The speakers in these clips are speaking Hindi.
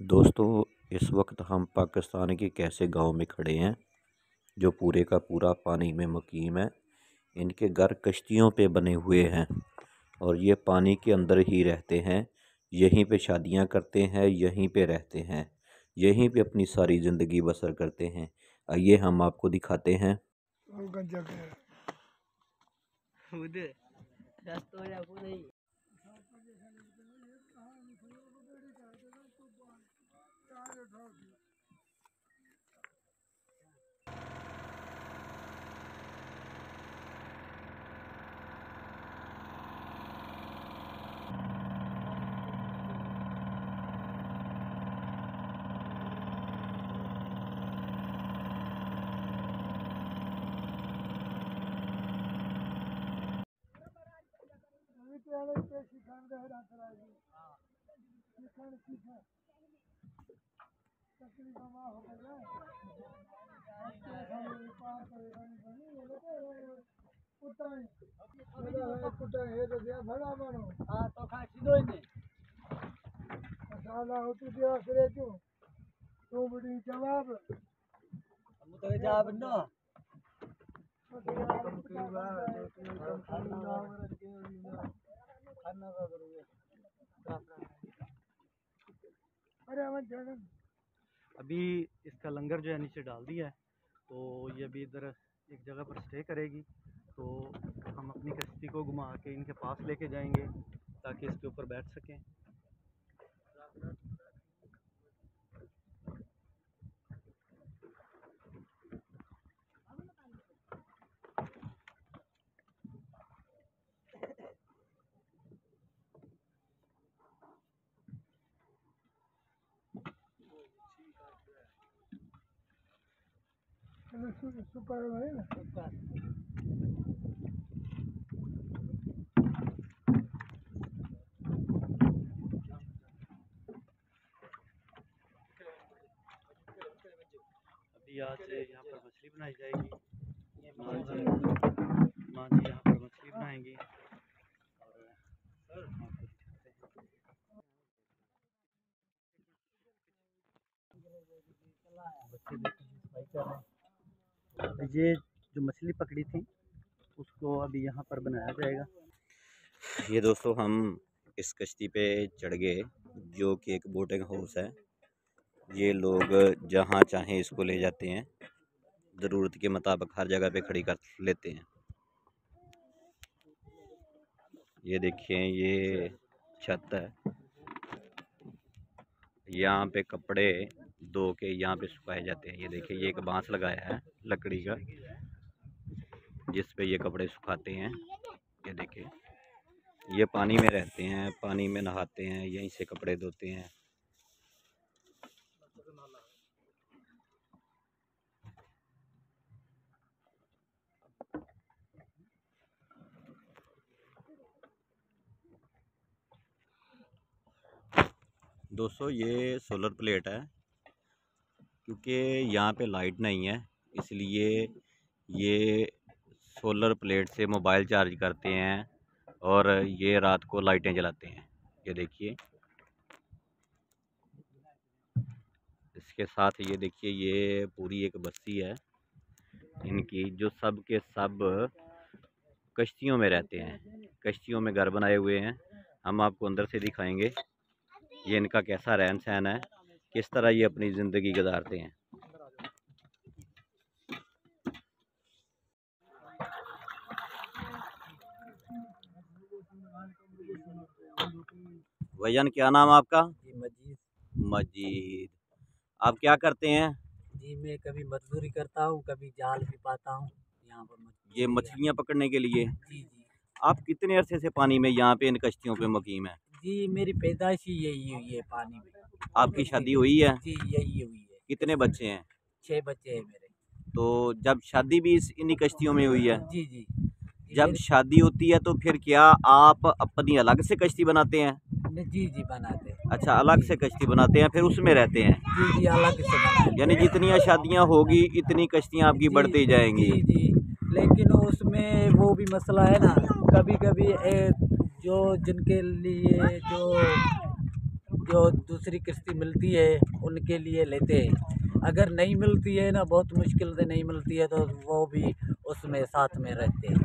दोस्तों इस वक्त हम पाकिस्तान के कैसे गाँव में खड़े हैं जो पूरे का पूरा पानी में मुकीम है इनके घर कश्तियों पे बने हुए हैं और ये पानी के अंदर ही रहते हैं यहीं पे शादियाँ करते हैं यहीं पे रहते हैं यहीं पे अपनी सारी ज़िंदगी बसर करते हैं। आइए हम आपको दिखाते हैं। सिखण सिखण હા તો ખાસી દોય ને હું તો જવાબ ન अभी इसका लंगर जो है नीचे डाल दिया है तो ये अभी इधर एक जगह पर स्टे करेगी। तो हम अपनी कश्ती को घुमा के इनके पास लेके जाएँगे, ताकि इसके ऊपर बैठ सकें। यहाँ पर मछली बनाई जाएगी। माँ जी जी यहाँ पर मछली बनाएँगी। हैं देखो जी सफ़ाई कर रहे हैं ये जो मछली पकड़ी थी, उसको अभी यहाँ पर बनाया जाएगा। ये दोस्तों हम इस कश्ती पे चढ़ गए, जो कि एक बोटिंग हाउस है। ये लोग जहाँ चाहें इसको ले जाते हैं। ज़रूरत के मुताबिक हर जगह पे खड़ी कर लेते हैं। ये देखिए, ये छत है। यहाँ पे कपड़े धो के यहाँ पे सुखाए जाते हैं। ये देखिए, ये एक बाँस लगाया है। लकड़ी का, जिस पे ये कपड़े सुखाते हैं। ये देखिए, ये पानी में रहते हैं, पानी में नहाते हैं, यहीं से कपड़े धोते हैं। दोस्तों, ये सोलर प्लेट है, क्योंकि यहाँ पे लाइट नहीं है। इसलिए ये सोलर प्लेट से मोबाइल चार्ज करते हैं और ये रात को लाइटें जलाते हैं। ये देखिए। इसके साथ ये देखिए, ये पूरी एक बस्ती है। इनकी जो सब के सब कश्तियों में रहते हैं। कश्तियों में घर बनाए हुए हैं। हम आपको अंदर से दिखाएँगे ये इनका कैसा रहन सहन है, किस तरह ये अपनी ज़िंदगी गुजारते हैं। भैया क्या नाम आपका? मजीद। मजीद। आप क्या करते हैं? जी मैं कभी मजदूरी करता हूँ कभी जाल भी पाता हूँ यहाँ पर ये मछलियाँ पकड़ने के लिए? जी जी। आप कितने अरसे से पानी में यहाँ पे इन कश्तियों पे मुकीम है? जी मेरी पैदाइश ही यही हुई है पानी में। आपकी शादी हुई है? जी यही हुई है। कितने बच्चे हैं? छः बच्चे हैं मेरे। तो जब शादी भी इस इन्हीं कश्तियों में हुई है? जी जी, जब शादी होती है तो फिर क्या आप अपनी अलग से कश्ती बनाते हैं? जी जी बनाते हैं। अच्छा अलग से कश्ती बनाते हैं फिर उसमें रहते हैं? जी जी अलग से बनाते यानी जितनी शादियाँ होगी इतनी कश्तियाँ आपकी बढ़ती जाएँगी। जी जी। लेकिन उसमें वो भी मसला है ना कभी कभी जो जिनके लिए जो जो दूसरी किश्ती मिलती है उनके लिए लेते हैं। अगर नहीं मिलती है ना बहुत मुश्किल से नहीं मिलती है तो वो भी उसमें साथ में रहते हैं।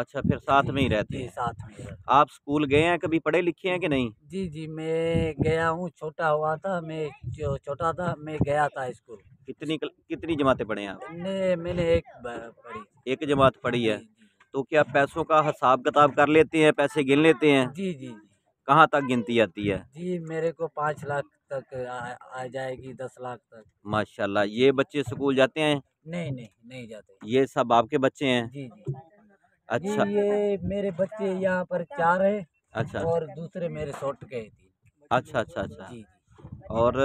अच्छा फिर साथ में ही रहते जी हैं। साथ में रहते आप स्कूल गए हैं कभी पढ़े लिखे हैं कि नहीं? जी जी मैं गया हूँ छोटा हुआ था मैं जो छोटा था मैं गया था स्कूल। कितनी कल- कितनी जमातें पढ़े हैं आप? ने मैंने एक ब- पढ़ी। एक जमात पढ़ी है। तो क्या पैसों का हिसाब किताब कर लेते हैं पैसे गिन लेते हैं? जी जी जी। कहाँ तक गिनती आती है? जी मेरे को पाँच लाख तक आ, आ जाएगी दस लाख तक। माशाल्लाह ये बच्चे स्कूल जाते हैं? नहीं नहीं नहीं जाते। ये सब आपके बच्चे हैं? जी जी। अच्छा। ये मेरे बच्चे यहाँ पर चार है अच्छा और दूसरे मेरे छोट के अच्छा अच्छा अच्छा। जी और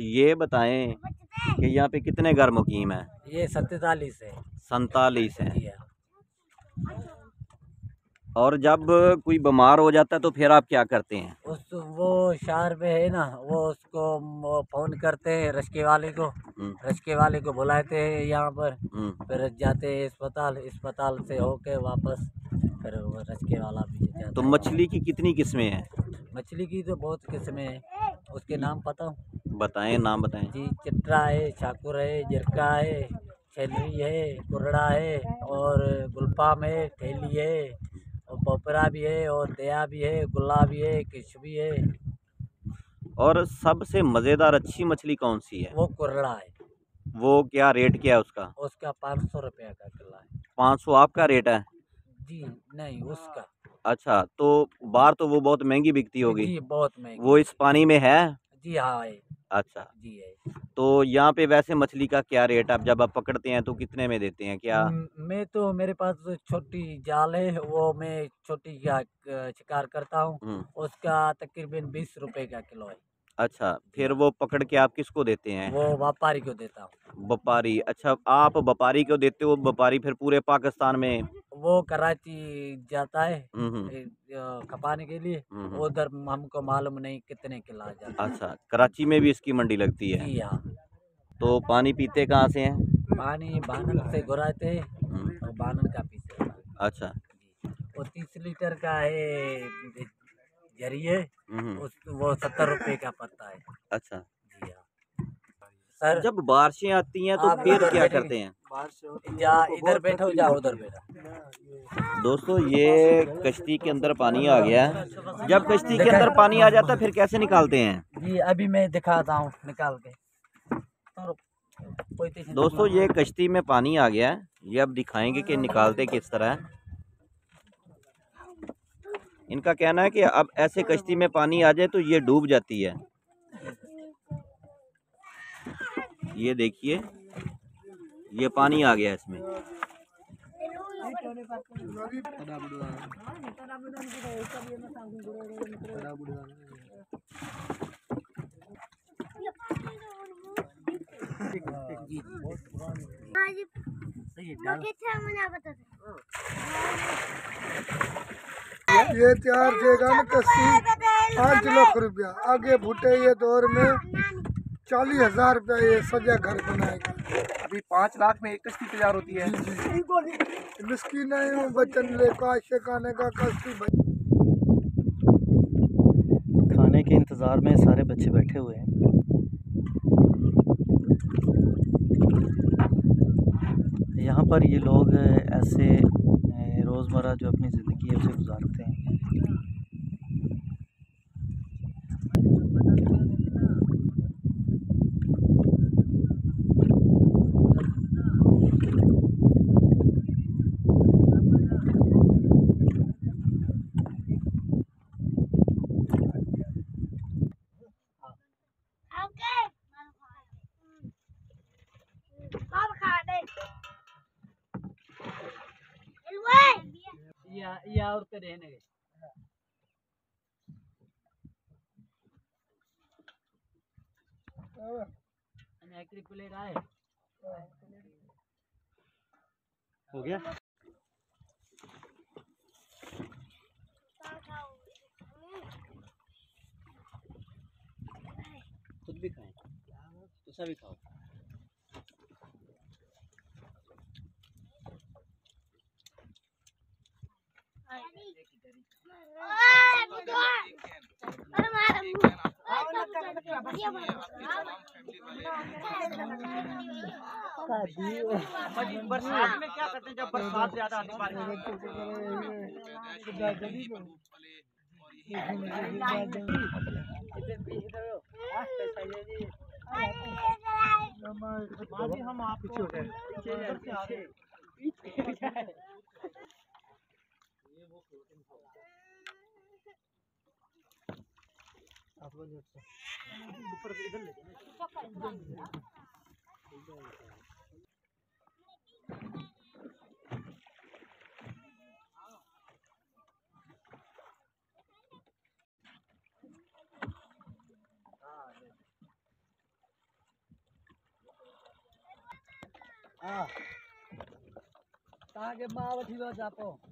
ये बताएँ कि यहाँ पे कितने घर मुकीम हैं? ये सैतालीस है। सैतालीस हैं। हाँ। और जब कोई बीमार हो जाता है तो फिर आप क्या करते हैं? उस शहर में है ना वो उसको वो फ़ोन करते हैं रश्के वाले को हम्म, रश्के वाले को बुलाते हैं यहाँ पर हम्म, फिर जाते हैं अस्पताल अस्पताल से होके वापस फिर वो रश्के वाला भी जाता तो मछली की कितनी किस्में हैं? मछली की तो बहुत किस्में हैं उसके नाम पता हूँ? बताएँ नाम बताएँ। जी चिट्रा है छाकुर है जिरका है छेलरी है कुरड़ा है और गुलपाम है ठेली है और पोपरा भी है और दया भी है गुलाब भी है किश भी है। और सबसे मज़ेदार अच्छी मछली कौन सी है? वो कुरड़ा है। वो क्या रेट क्या है उसका? उसका पाँच सौ रुपये का किला है। पाँच सौ आपका रेट है? जी नहीं उसका। अच्छा तो बाहर तो वो बहुत महँगी बिकती होगी। जी बहुत महँगी वो इस पानी में है? जी हाँ है अच्छा। जी है। तो यहाँ पे वैसे मछली का क्या रेट आप जब आप पकड़ते हैं तो कितने में देते हैं? क्या मैं तो मेरे पास तो छोटी जाल है वो मैं छोटी शिकार करता हूँ। उसका तकरीबन बीस रुपए का किलो है। अच्छा फिर वो पकड़ के आप किसको देते हैं? वो व्यापारी को देता हूँ। व्यापारी अच्छा आप व्यापारी को देते हो? व्यापारी फिर पूरे पाकिस्तान में? वो कराची जाता है खपाने के लिए। उधर हमको मालूम नहीं कितने किलो जाता है। अच्छा कराची में भी इसकी मंडी लगती है? हाँ। तो पानी पीते कहाँ से हैं? पानी बानन से घुराते हैं और बानन का पीते अच्छा। वो तीस लीटर का है ज़रिए हम्म, उस वो सत्तर रुपए का पड़ता है। अच्छा। जी हाँ। सर जब बारिशें आती हैं तो फिर क्या करते हैं? जा इधर बैठो जा उधर बैठो। दोस्तों ये कश्ती के अंदर पानी आ गया है। जब कश्ती के अंदर पानी आ जाता है फिर कैसे निकालते हैं? जी अभी मैं दिखाता हूँ निकाल के। तो दोस्तों ये कश्ती में पानी आ गया है। ये अब दिखाएँगे कि निकालते किस तरह है। इनका कहना है कि अब ऐसे कश्ती में पानी आ जाए तो ये डूब जाती है। ये देखिए ये पानी आ गया इसमें। सही है, डाल ये तैयार देगा ना कस्ती पाँच लाख रुपया। आगे भुटे ये दौर में चालीस हज़ार रुपया ये सजा घर बनाएगा। अभी पाँच लाख में एक कश्ती तैयार होती है। मिसकी नहीं हूँ बचन ले का शिकाने का कस्ती बच- खाने के इंतज़ार में सारे बच्चे बैठे हुए हैं। यहाँ पर ये लोग ऐसे रोज़मर्रा जो अपनी ज़िंदगी है उसे गुजारते हैं। या और पे रहने गए। हो गया? खुद भी खाएँ? तो सभी खाओ। बरसात में क्या करते हैं जब बरसात ज़्यादा है माजी हम आपको उधर से आ गए हाँ। तव्हांखे माँ वठी वियो